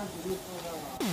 这样子做到了。